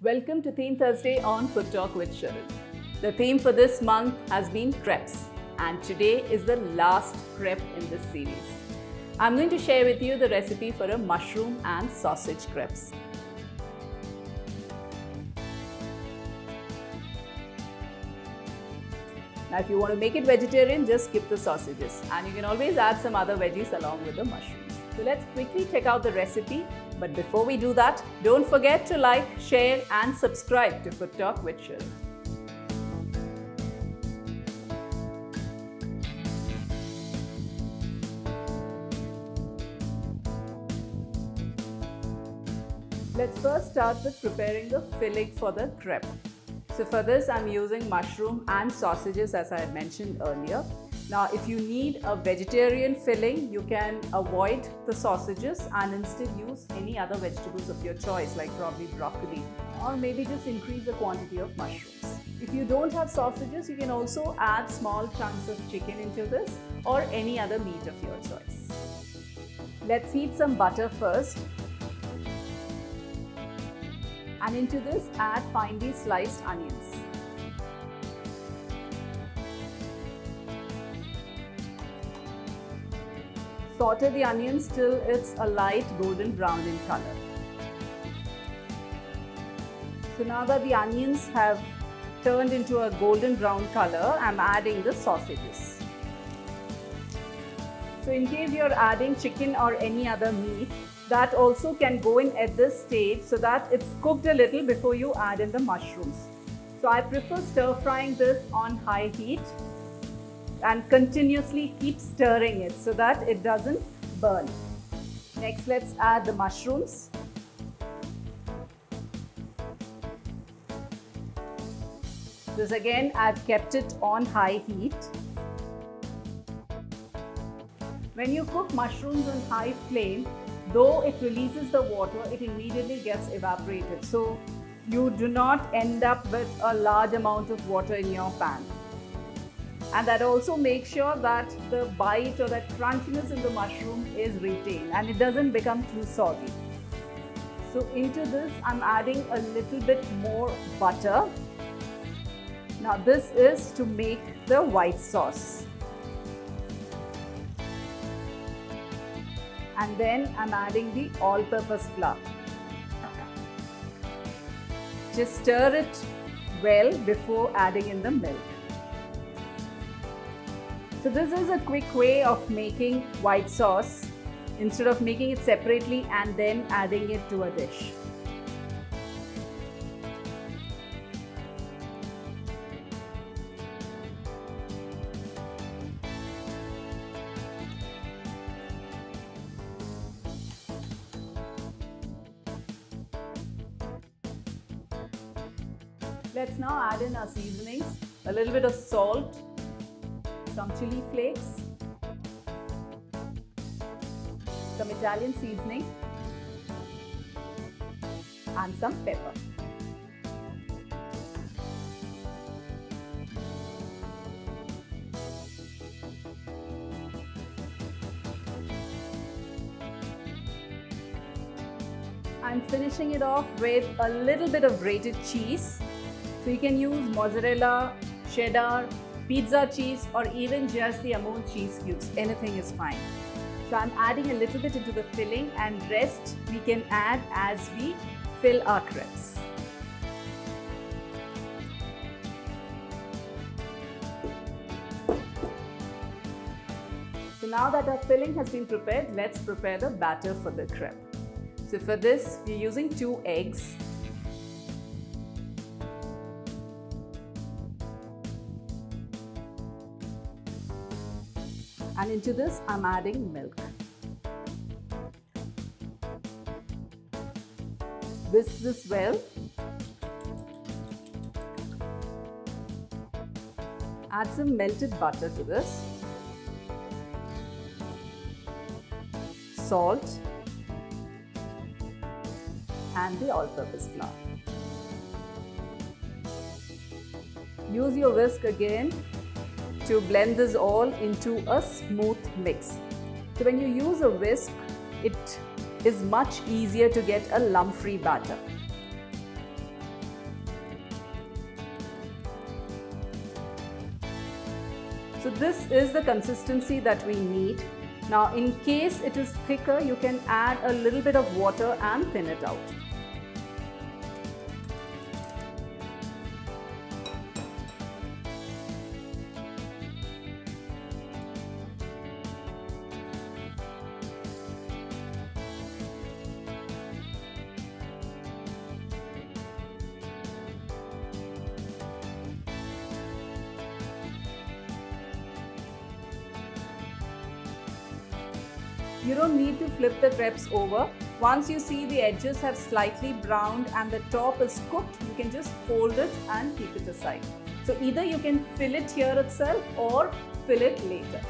Welcome to Theme Thursday on FoodTok with Sherin. The theme for this month has been crepes, and today is the last crepe in this series. I'm going to share with you the recipe for a mushroom and sausage crepes. Now, if you want to make it vegetarian, just skip the sausages, and you can always add some other veggies along with the mushrooms. So let's quickly check out the recipe. But before we do that, don't forget to like, share and subscribe to FoodTok with Sherin. Let's first start with preparing the filling for the crepe. So for this I'm using mushroom and sausages as I had mentioned earlier. Now if you need a vegetarian filling you can avoid the sausages and instead use any other vegetables of your choice like probably broccoli or maybe just increase the quantity of mushrooms. If you don't have sausages you can also add small chunks of chicken into this or any other meat of your choice. Let's heat some butter first and into this add finely sliced onions. Saute the onions till it's a light golden brown in color. So now that the onions have turned into a golden brown color, I'm adding the sausages. So in case you're adding chicken or any other meat, that also can go in at this stage so that it's cooked a little before you add in the mushrooms. So I prefer stir frying this on high heat and continuously keep stirring it so that it doesn't burn. Next let's add the mushrooms. This again I've kept it on high heat. When you cook mushrooms on high flame, though it releases the water, it immediately gets evaporated. So you do not end up with a large amount of water in your pan. And that also makes sure that the bite or that crunchiness in the mushroom is retained and it doesn't become too soggy. So into this, I'm adding a little bit more butter. Now this is to make the white sauce. and then I'm adding the all-purpose flour. Just stir it well before adding in the milk. So this is a quick way of making white sauce instead of making it separately and then adding it to a dish. Let's now add in our seasonings. A little bit of salt, some chili flakes, some Italian seasoning and some pepper. I'm finishing it off with a little bit of grated cheese so you can use mozzarella, cheddar, pizza cheese or even just the Amul cheese cubes. Anything is fine. So I'm adding a little bit into the filling and rest we can add as we fill our crepes. So now that our filling has been prepared, let's prepare the batter for the crepe. So for this, we're using two eggs and into this I'm adding milk. Whisk this well. Add some melted butter to this. Salt and the all-purpose flour. Use your whisk again to blend this all into a smooth mix. So when you use a whisk, it is much easier to get a lump-free batter. So this is the consistency that we need. Now in case it is thicker, you can add a little bit of water and thin it out. You don't need to flip the crepes over. Once you see the edges have slightly browned and the top is cooked, you can just fold it and keep it aside. So either you can fill it here itself or fill it later.